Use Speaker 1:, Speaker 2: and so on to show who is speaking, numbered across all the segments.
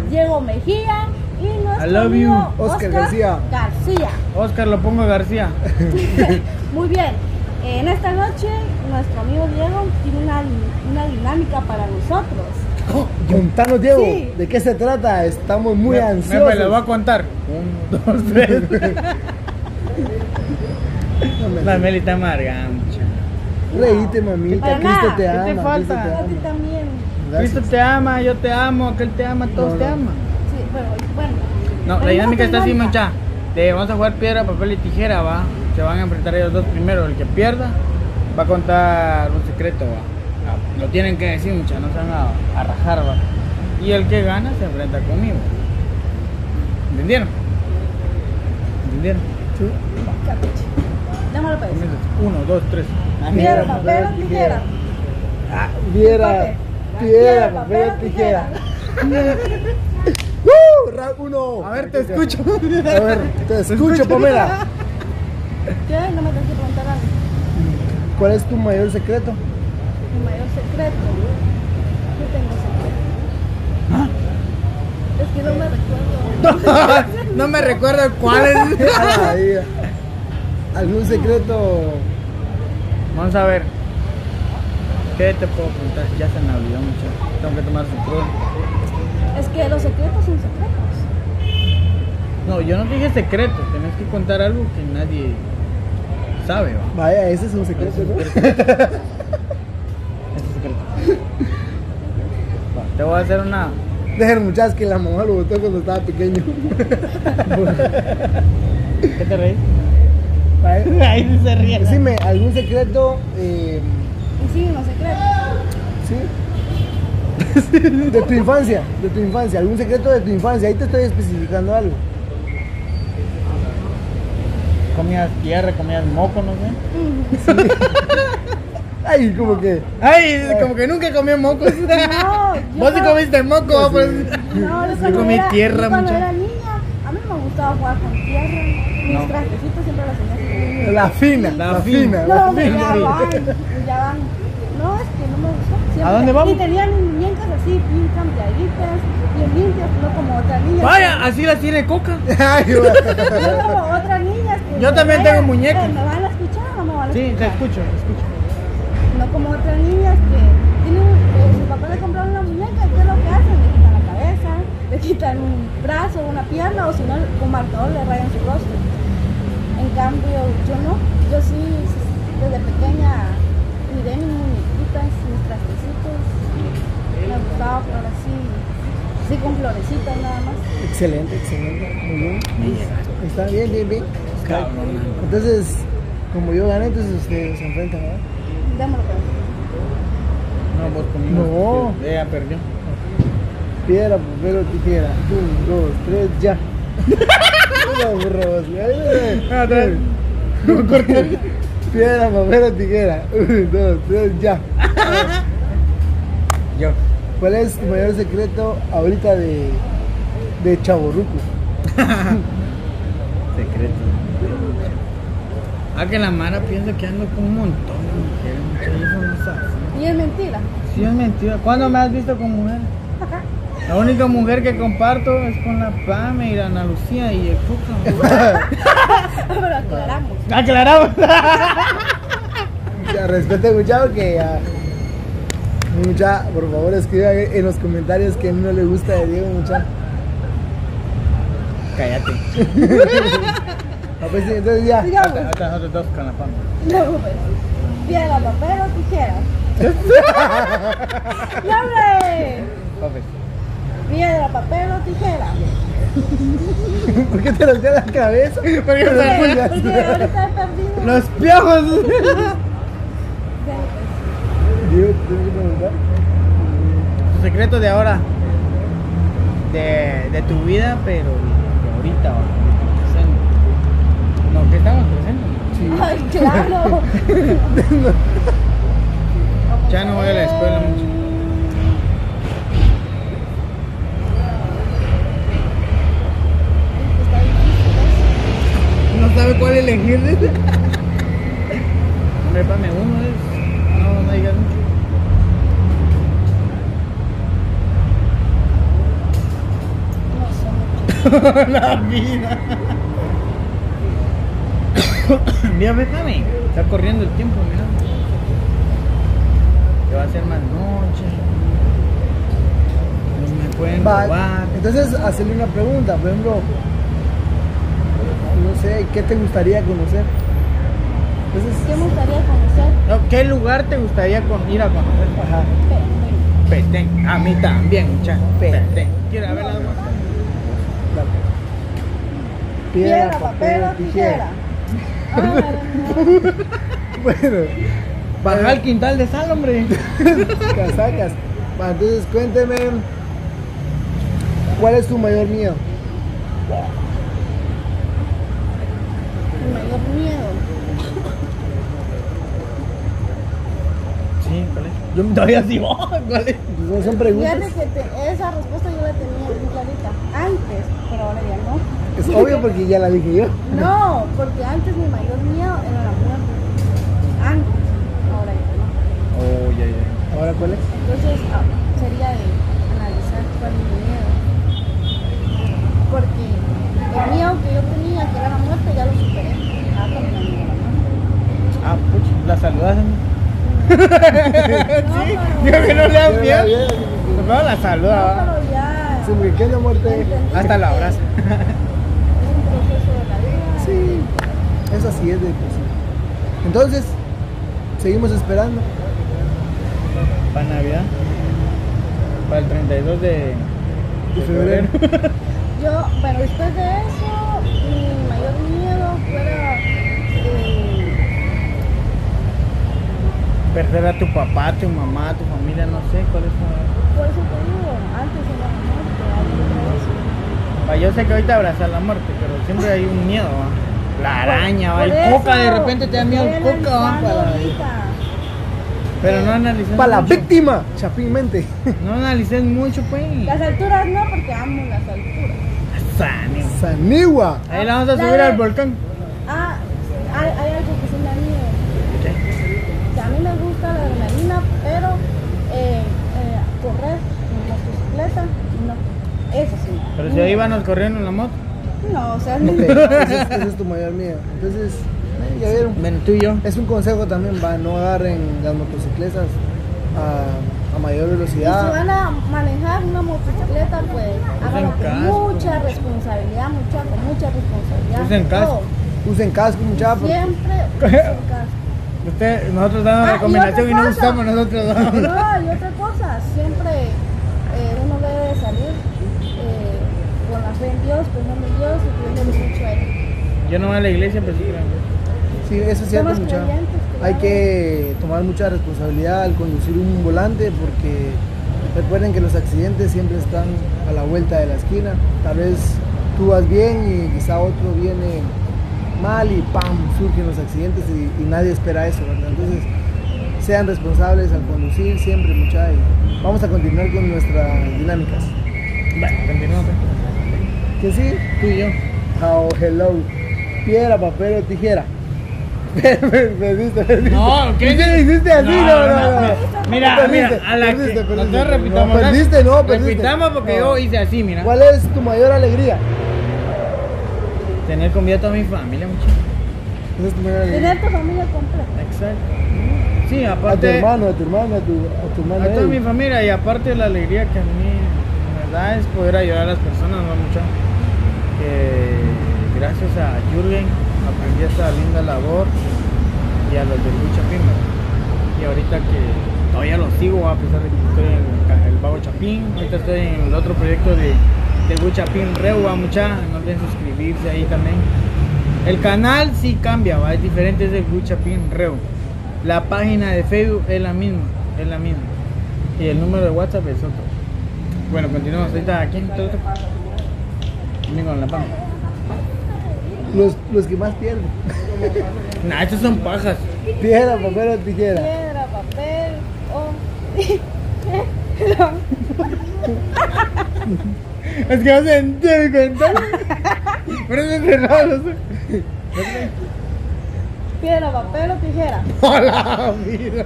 Speaker 1: Diego Mejía y
Speaker 2: I
Speaker 1: nuestro
Speaker 2: love you.
Speaker 1: amigo
Speaker 3: Oscar García.
Speaker 1: García.
Speaker 2: Oscar lo pongo García.
Speaker 1: Muy bien, en esta noche nuestro amigo Diego tiene una, una dinámica para nosotros.
Speaker 3: Contanos, Diego,
Speaker 1: Sí.
Speaker 3: ¿de qué se trata? Estamos muy
Speaker 2: Me-
Speaker 3: ansiosos.
Speaker 2: Me, lo voy a contar. Uno, dos, tres. La Meli está amarga, mucha.
Speaker 3: Reíte, mamita,
Speaker 1: Para
Speaker 3: Cristo
Speaker 1: nada.
Speaker 3: te
Speaker 2: ¿Qué
Speaker 3: ama.
Speaker 2: te
Speaker 3: Cristo
Speaker 2: falta?
Speaker 3: te ama.
Speaker 2: Cristo te ama, yo te amo, aquel te ama, todos
Speaker 3: No,
Speaker 2: te
Speaker 3: no.
Speaker 2: aman.
Speaker 1: Sí, pero bueno.
Speaker 2: No, la dinámica está así, mucha. De, vamos a jugar piedra, papel y tijera, va. Se van a enfrentar ellos dos primero. El que pierda va a contar un secreto, va. Ah, Lo tienen que decir, mucha, no se van a, a rajar, va. Y el que gana se enfrenta conmigo. ¿Entendieron? ¿Entendieron?
Speaker 3: Sí.
Speaker 1: Démoslo pues.
Speaker 2: Comienzas. Uno, dos, tres.
Speaker 1: Piedra, papel o tijera.
Speaker 3: Ah, Piedra,
Speaker 1: Empate.
Speaker 3: Piedra, papel, tijera. ¡Uh! Ra- Uno.
Speaker 2: A ver, te escucho.
Speaker 3: A ver, te escucho, Pamela.
Speaker 1: ¿Qué? No me tengo que preguntar algo.
Speaker 3: ¿Cuál es tu mayor secreto?
Speaker 1: Mi mayor secreto. Yo tengo secreto. Es que no me recuerdo.
Speaker 2: no me recuerdo cuál es.
Speaker 3: ¿Algún secreto?
Speaker 2: Vamos a ver. ¿Qué te puedo preguntar? Ya se me olvidó mucho. Tengo que tomar su prueba.
Speaker 1: Es que los secretos son secretos.
Speaker 2: No, yo no dije secreto. Tenés que contar algo que nadie sabe, va.
Speaker 3: Vaya, ese es un secreto.
Speaker 2: Ese es secreto. Va, te voy a hacer una.
Speaker 3: Dejen muchachos que la mamá lo botó cuando estaba pequeño.
Speaker 2: ¿Qué te reís? Ahí se ríe.
Speaker 3: Decime, ¿algún secreto? Eh,
Speaker 1: Y sí, los secretos.
Speaker 3: ¿Sí? De tu infancia, de tu infancia, algún secreto de tu infancia. Ahí te estoy especificando algo.
Speaker 2: Comías tierra, comías moco, no sé.
Speaker 3: Ay, como que.
Speaker 2: Ay, como que nunca comí mocos.
Speaker 1: No, yo
Speaker 2: Vos sí comiste moco, pues.
Speaker 1: No, yo
Speaker 2: comí
Speaker 1: era-
Speaker 2: tierra,
Speaker 1: yo cuando era niña, a mí me gustaba jugar con tierra. Mis trajecitos siempre los tenía así.
Speaker 3: La fina,
Speaker 2: La fina.
Speaker 1: No,
Speaker 3: la fina.
Speaker 1: ya van, ya van. No, es que no me gustó. Siempre-
Speaker 2: ¿A dónde vamos?
Speaker 1: Y tenían muñecas así, bien cambiaditas, bien limpias, no como otras niñas.
Speaker 2: Vaya, así las tiene coca.
Speaker 1: No como otras niñas. que
Speaker 2: Yo también
Speaker 1: vayan-
Speaker 2: tengo muñecas.
Speaker 1: eh, ¿Me van a escuchar o no me van a
Speaker 2: Sí,
Speaker 1: escuchar?
Speaker 2: te escucho, te escucho.
Speaker 1: No como otras niñas que tienen, eh, su papá le compraron una muñeca y ¿qué es lo que hacen? Le quitan la cabeza, le quitan un brazo, una pierna o si no con marcador le rayan su rostro. En cambio, yo no, yo sí desde pequeña miré mis muñequitas, mis trajecitos, me gustaba flor así, así con florecitas nada más.
Speaker 3: Excelente, excelente. Muy bien. Está bien, bien, bien.
Speaker 2: Cabrón.
Speaker 3: Entonces, como yo gané, entonces ustedes se enfrentan, ¿verdad?
Speaker 1: Démoslo.
Speaker 2: No, vos conmigo.
Speaker 3: No.
Speaker 2: Ella perdió.
Speaker 3: Piedra, papel o tijera. Un, dos, tres, ya. No, burros.
Speaker 2: Ah, atrás. No corté.
Speaker 3: Piedra, papel o tijera. Un, dos, tres, ya.
Speaker 2: Yo.
Speaker 3: ¿Cuál es tu mayor secreto ahorita de, de Chaborruco?
Speaker 2: Secreto. Ah, que la Mara piensa que ando con un montón de mujeres, eso no sabe.
Speaker 1: Y es mentira.
Speaker 2: Sí, es mentira. ¿Cuándo me has visto con mujeres? La única mujer que comparto es con la Pame y la Ana Lucía y el Cuca.
Speaker 1: Pero aclaramos.
Speaker 2: Aclaramos.
Speaker 3: Ya, respete muchacho que ya. Mucha, por favor escriban en los comentarios que a mí no le gusta de Diego mucha.
Speaker 2: Cállate.
Speaker 3: Ah, pues entonces ya.
Speaker 2: Hasta nosotros dos con la Pame.
Speaker 1: no, pues, piedra, papel o tijera. ¡Ya, hombre! Piedra, papel o tijera.
Speaker 3: ¿Por qué te lo la cabeza?
Speaker 2: Porque
Speaker 1: Porque,
Speaker 2: me-
Speaker 1: porque ahorita he perdido.
Speaker 2: Los piojos. Tu secreto de ahora. De, de tu vida, pero de ahorita. No, que estamos presentes.
Speaker 1: Ay, claro.
Speaker 2: Ya no voy a la escuela mucho. no sabe cuál elegir, dice. Repame uno, es. No, no digas mucho. la vida. mira, vétame. Está corriendo el tiempo, mira. Que va a ser más noche. No me pueden robar.
Speaker 3: Entonces, hacerle una pregunta, por ejemplo no sé, ¿qué te gustaría conocer? Entonces,
Speaker 1: ¿Qué me gustaría conocer?
Speaker 2: No, ¿Qué lugar te gustaría con- ir a conocer?
Speaker 3: ajá,
Speaker 2: Petén. A mí también, muchacho.
Speaker 3: Petén.
Speaker 2: Petén. ¿Quieres ver
Speaker 3: dale.
Speaker 1: Piedra, papel o tijera. Ah, no.
Speaker 3: Bueno,
Speaker 2: Baja al quintal de sal, hombre.
Speaker 3: casacas. Entonces, cuénteme, ¿cuál es tu mayor miedo?
Speaker 1: Mi mayor miedo.
Speaker 2: Sí, ¿cuál es? Yo todavía oh, ¿cuál es?
Speaker 3: Pues son preguntas.
Speaker 1: Fíjate que te- esa respuesta yo la tenía bien clarita antes, pero ahora ya no.
Speaker 3: Es obvio porque ya la dije yo.
Speaker 1: No, porque antes mi mayor miedo era la muerte. Antes, ahora ya no.
Speaker 2: Oh, ya, ya.
Speaker 3: ¿Ahora cuál es?
Speaker 1: Entonces ah, sería de analizar cuál es mi miedo. Porque el miedo que yo tenía, que era la muerte, ya lo. Ah, mi amigo la muerte.
Speaker 2: Pucha, la saludas.
Speaker 1: No,
Speaker 2: sí, yo que no le dan
Speaker 3: Bien.
Speaker 2: Pero la saluda.
Speaker 1: No, pero ya.
Speaker 3: Sí, porque ¿qué es la muerte?
Speaker 2: Hasta la abraza.
Speaker 1: Es un proceso de la vida.
Speaker 3: Sí, eso sí es de sí. Entonces, seguimos esperando.
Speaker 2: Para Navidad. Para el 32 de,
Speaker 3: De febrero.
Speaker 1: Yo, bueno, después de eso, mi mayor miedo fuera. eh,
Speaker 2: Perder a tu papá, tu mamá, tu familia, no sé cuál es tu.
Speaker 1: por eso te digo, antes era la muerte,
Speaker 2: Yo sé que ahorita abrazar la muerte, pero siempre hay un miedo, ¿va? La araña, ¿va?
Speaker 1: Por
Speaker 2: El coca, de repente te da miedo el coca, ¿va?
Speaker 1: ahorita.
Speaker 2: Pero no analices
Speaker 3: Para la
Speaker 2: mucho.
Speaker 3: víctima, chapinmente.
Speaker 2: No analices mucho, pues.
Speaker 1: Las alturas no, porque amo las alturas.
Speaker 2: Sane.
Speaker 3: Sanigua.
Speaker 2: Ahí la vamos a
Speaker 1: La
Speaker 2: subir
Speaker 1: de-
Speaker 2: al volcán.
Speaker 1: Ah, sí miedo. Que a mí me gusta la adrenalina, pero eh, eh, correr en motocicleta, no. Eso sí.
Speaker 2: Pero si ahí íbamos corriendo en la moto.
Speaker 1: No, o sea,
Speaker 3: Ok, ese, es, ese es tu mayor miedo. Entonces, eh, ya vieron.
Speaker 2: Ven tú y yo.
Speaker 3: Es un consejo también, va, no agarren las motocicletas a, a mayor
Speaker 1: Y si
Speaker 3: velocidad.
Speaker 1: van a manejar una motocicleta, pues háganlo con mucha responsabilidad, mucha, con mucha responsabilidad.
Speaker 2: Usen casco.
Speaker 1: todo.
Speaker 3: Usen casco, muchachos.
Speaker 1: Siempre usen casco.
Speaker 2: Usted, nosotros damos
Speaker 1: Ah, y
Speaker 2: recomendación y,
Speaker 1: otra
Speaker 2: no usamos nosotros dos.
Speaker 1: No, y otra cosa, siempre eh, uno debe salir eh, con la fe en Dios, pensando en Dios y pidiéndole mucho a Él.
Speaker 2: Yo no voy a la iglesia, pero sí.
Speaker 3: Sí, eso es cierto,
Speaker 1: claro.
Speaker 3: Hay que tomar mucha responsabilidad al conducir un volante porque recuerden que los accidentes siempre están a la vuelta de la esquina. Tal vez tú vas bien y quizá otro viene mal y ¡pam! surgen los accidentes y, y nadie espera eso, ¿verdad? Entonces, sean responsables al conducir siempre, muchachos. Vamos a continuar con nuestras dinámicas.
Speaker 2: Bueno, continuamos.
Speaker 3: Que sí,
Speaker 2: Tú y yo.
Speaker 3: Oh, hello. Piedra, papel o tijera. Perdiste, perdiste.
Speaker 2: No, ¿qué?
Speaker 3: ¿Qué hiciste así? No, no, no. no.
Speaker 2: Mira,
Speaker 3: Perdiste,
Speaker 2: mira, a la
Speaker 3: perdiste,
Speaker 2: que.
Speaker 3: perdiste.
Speaker 2: Nosotros repitamos.
Speaker 3: No, perdiste, no, perdiste.
Speaker 2: Repitamos porque
Speaker 3: No.
Speaker 2: yo hice así, mira.
Speaker 3: ¿Cuál es tu mayor alegría?
Speaker 2: Tener comida a toda mi familia.
Speaker 3: Esa es tu mayor alegría.
Speaker 1: Tener tu familia completa.
Speaker 2: Exacto. Sí,
Speaker 3: A tu
Speaker 2: aparte.
Speaker 3: hermano, a tu hermano, a tu, a tu hermano.
Speaker 2: A toda mi familia y aparte la alegría que a mí me da es poder ayudar a las personas, ¿no? Mucho. Gracias a Jürgen aprendí esta linda labor y a los de Lucha. Y ahorita que todavía lo sigo, a pesar de que estoy en ca- el Vago Chapín, ahorita estoy en el otro proyecto de, de Gu Chapín Reu, va mucha, no olviden suscribirse ahí también. El canal sí cambia, es diferente, es de Gu Chapín Reu. La página de Facebook es la misma, es la misma. Y el número de WhatsApp es otro. Bueno, continuamos. Ahorita aquí en todo Conmigo en la.
Speaker 3: Los, los que más pierden.
Speaker 2: Nah, estos son pajas.
Speaker 3: Piedra, papel o tijera.
Speaker 1: Piedra, papel o.
Speaker 2: Es que no se entiende cuenta. Por eso.
Speaker 1: Piedra, papel o tijera.
Speaker 2: Hola, vida.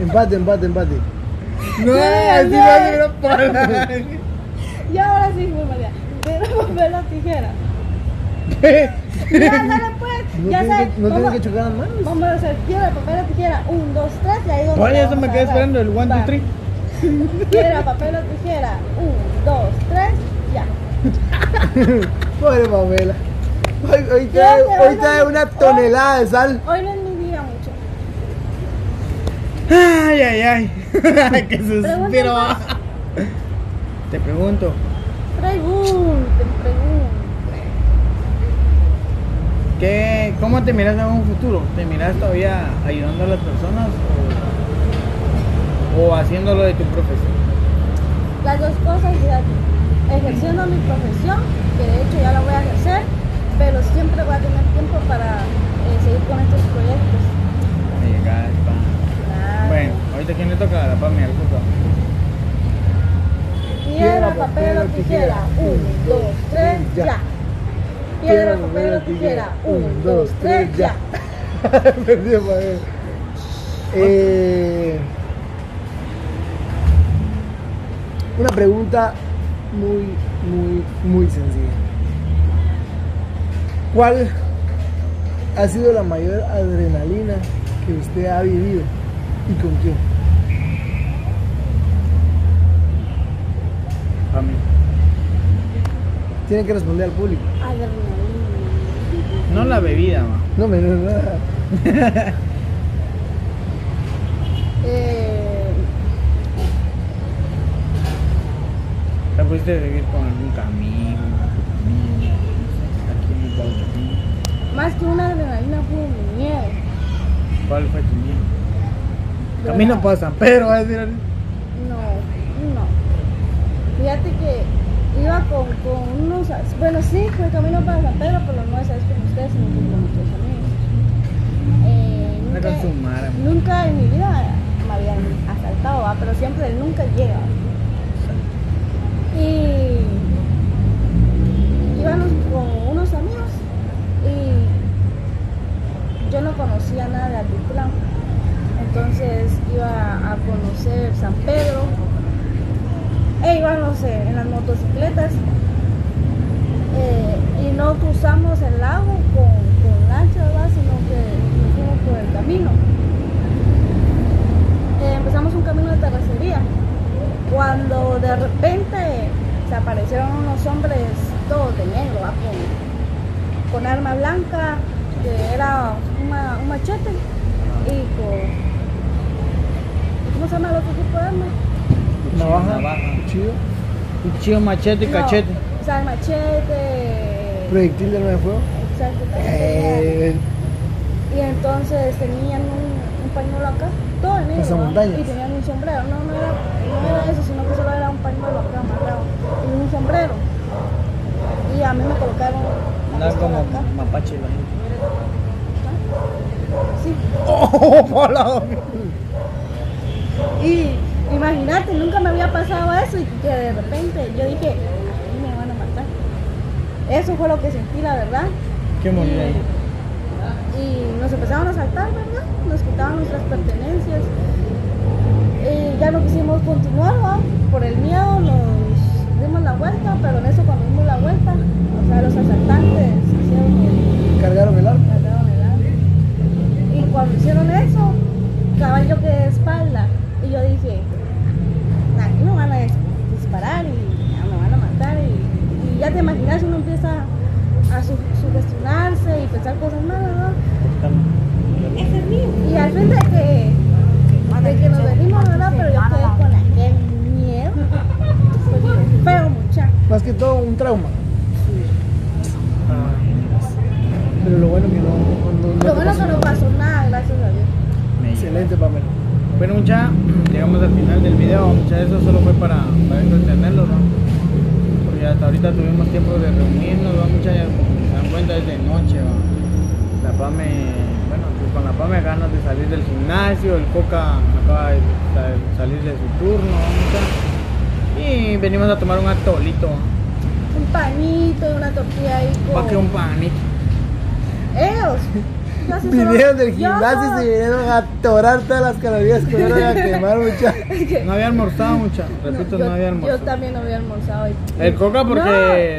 Speaker 3: Empate, empate, empate.
Speaker 2: No,
Speaker 1: Sí,
Speaker 2: así
Speaker 1: sí.
Speaker 2: va a ser una pala.
Speaker 1: Y ahora sí, María. Piedra, papel o tijera. Ya, dale pues.
Speaker 3: No
Speaker 1: ya sabes.
Speaker 3: que, no
Speaker 1: vamos-
Speaker 3: que chocar las manos.
Speaker 1: Vamos a hacer piedra, papel o tijera. Un, dos, tres y ahí donde
Speaker 2: Oye, eso me quedé esperando el 1, 2,
Speaker 1: Va.
Speaker 2: 3.
Speaker 1: Piedra, papel o tijera. Un, dos, tres, ya.
Speaker 3: Pobre Pamela. Hoy, hoy trae, hoy trae una tonelada de sal.
Speaker 1: Hoy no es mi día mucho.
Speaker 2: Ay, ay, ay. Qué suspiro. Te pregunto,
Speaker 1: Pregunten, pregunten.
Speaker 2: ¿qué, ¿cómo te miras en un futuro? ¿Te miras todavía ayudando a las personas o, o haciéndolo de tu profesión?
Speaker 1: Las dos cosas, fíjate. Ejerciendo mi profesión, que de hecho ya la voy a ejercer, pero siempre voy a tener tiempo para eh, seguir con estos proyectos.
Speaker 2: Pa.
Speaker 1: Claro.
Speaker 2: Bueno, ahorita quién le toca la PAMI al.
Speaker 1: Piedra, papel o tijera. Un, dos, tres, ya. Piedra, papel o tijera. Un, dos, tres, ya.
Speaker 3: Perdió Pamela. Eh, una pregunta muy, muy, muy sencilla. ¿Cuál ha sido la mayor adrenalina que usted ha vivido y con quién? Tiene que responder al público.
Speaker 1: Adrenalina.
Speaker 2: No la bebida, ma.
Speaker 3: No me no, nada.
Speaker 1: Eh,
Speaker 2: ¿Te pudiste vivir con algún camino, amigo, aquí en el Bauchapín?
Speaker 1: más que una adrenalina fue mi miedo.
Speaker 2: ¿Cuál fue tu miedo? Camino para San Pedro, va a decir.
Speaker 1: No, no. Fíjate que iba con, con unos. Bueno, sí, fue camino para San Pedro, pero no vez con ustedes, sino que con muchos amigos. Eh, nunca, nunca en mi vida me habían asaltado, ¿va? pero siempre el nunca llega. Y íbamos con unos amigos y yo no conocía nada de Altiplán. Entonces iba a conocer San Pedro. E íbamos eh, en las motocicletas. eh, y no cruzamos el lago con, con lancha, ¿verdad? sino que nos fuimos por el camino. Eh, empezamos un camino de terracería. Cuando de repente se aparecieron unos hombres todos de negro, con, con arma blanca, que era una- un machete, y con. ¿Cómo se llama el otro tipo de arma?
Speaker 3: Navaja,
Speaker 2: Navaja.
Speaker 3: Cuchillo,
Speaker 2: Cuchillo, machete,
Speaker 1: No,
Speaker 2: cachete.
Speaker 1: O sea, el machete.
Speaker 3: proyectil de arma de fuego.
Speaker 1: Exacto.
Speaker 3: Eh.
Speaker 1: Y entonces tenían un, un pañuelo acá, todo en negro. ¿va?
Speaker 3: Pasamontañas.
Speaker 1: Y tenían un sombrero. No, no era, no era eso, sino que solo era un pañuelo acá amarrado. Y un sombrero. Y a mí me colocaron.
Speaker 2: Andaba como
Speaker 1: acá.
Speaker 2: mapache la gente.
Speaker 1: Sí.
Speaker 2: ¡Oh, hola!
Speaker 1: Y imagínate, nunca me había pasado eso y que de repente yo dije, aquí me van a matar. Eso fue lo que sentí, la verdad.
Speaker 2: ¿Qué ahí?
Speaker 1: Y nos empezaron a saltar, ¿verdad? Nos quitaban nuestras pertenencias. Y ya no quisimos continuar. Por el miedo nos dimos la vuelta, pero en eso cuando dimos la vuelta, o sea, los asaltantes hicieron
Speaker 3: cargaron el arma.
Speaker 1: cargaron el arma. Y cuando hicieron eso, cabal yo quedé de espalda. Y yo dije, aquí me van a dis- disparar y ya me van a matar. Te imaginas, uno empieza a su- sugestionarse y pensar cosas malas, ¿no? Y al fin de que, de que nos venimos, ¿verdad? Pero yo quedé con aquel miedo. Feo, muchacho.
Speaker 3: Más que todo un trauma. Pero lo bueno que no, no, no
Speaker 1: Lo bueno que no pasó nada, gracias a Dios.
Speaker 3: Excelente, Pamela.
Speaker 2: Bueno, mucha, llegamos al final del video. Mucha, eso solo fue para, para entretenerlos, ¿no? Porque hasta ahorita tuvimos tiempo de reunirnos, ¿no? Mucha, ya se dan cuenta es de noche, ¿va? La PAME, bueno, pues con la PAME ganas de salir del gimnasio, el Coca acaba de sa- salir de su turno, ¿va? Y venimos a tomar un atolito,
Speaker 1: Un panito y una tortilla ahí con...
Speaker 2: ¿para que un panito?
Speaker 1: Ellos yo
Speaker 3: Vinieron del
Speaker 1: yo
Speaker 3: gimnasio y se vinieron a atorar todas las calorías que iban a quemar, muchachos.
Speaker 2: No había almorzado mucha, repito, no,
Speaker 1: yo,
Speaker 2: había
Speaker 1: yo
Speaker 2: almorzado.
Speaker 1: también no había almorzado. y-
Speaker 2: El coca porque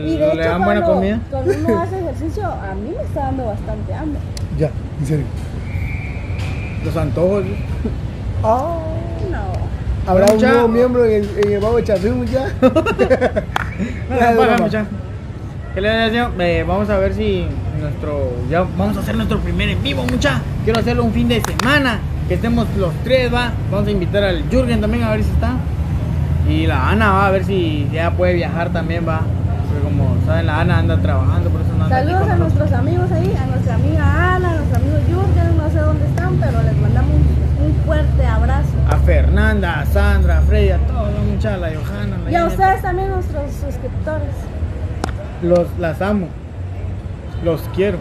Speaker 1: No, y de
Speaker 2: le
Speaker 1: hecho,
Speaker 2: dan buena
Speaker 1: cuando-
Speaker 2: comida.
Speaker 1: Cuando uno hace ejercicio, a mí me está dando bastante hambre.
Speaker 3: Ya, en serio.
Speaker 2: Los antojos.
Speaker 3: Ah,
Speaker 1: No.
Speaker 3: Habrá un nuevo miembro en el, en el Babo muchachos.
Speaker 2: No, mucha. ¿Qué le decía? Eh, vamos a ver si nuestro. Ya vamos a hacer nuestro primer en vivo, mucha. Quiero hacerlo un fin de semana. Que estemos los tres, va. Vamos a invitar al Jürgen también a ver si está. Y la Ana va a ver si ya puede viajar también, va. Porque como saben, la Ana anda trabajando, por eso no anda
Speaker 1: Saludos a nuestros amigos ahí, a nuestra amiga Ana, a nuestro amigo Jürgen, no sé dónde están, pero les mandamos un, fuerte abrazo.
Speaker 2: A Fernanda, a Sandra, a Freddy, a todos, mucha, a la Johanna. la
Speaker 1: Y a
Speaker 2: Inés.
Speaker 1: ustedes también, nuestros suscriptores.
Speaker 2: Los, las amo. Los quiero.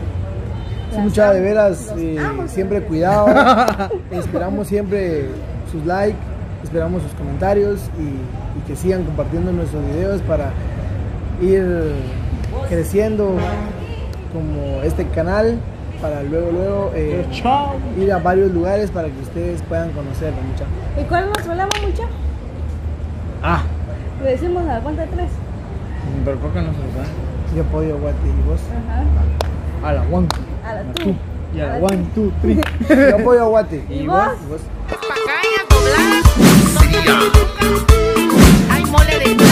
Speaker 3: Sí,
Speaker 1: Las
Speaker 3: mucha, de veras, eh, siempre cuidado. esperamos siempre sus likes, esperamos sus comentarios y, y que sigan compartiendo nuestros videos para ir creciendo como este canal, para luego, luego eh,
Speaker 2: Chao.
Speaker 3: ir a varios lugares para que ustedes puedan conocerlo, mucha.
Speaker 1: ¿Y cuál es nuestro lema, mucho?
Speaker 2: Ah,
Speaker 1: Le decimos a la cuenta de tres.
Speaker 2: pero creo que no se lo sabe.
Speaker 3: Yo apoyo Guate y vos.
Speaker 1: Ajá.
Speaker 2: A la one.
Speaker 1: A la
Speaker 2: two. Y a
Speaker 1: la
Speaker 2: one, two, three.
Speaker 3: Yo apoyo a Guate.
Speaker 1: ¿Y vos?
Speaker 3: ¿Y vos?
Speaker 4: Pacaña, doblar, no te Hay mole de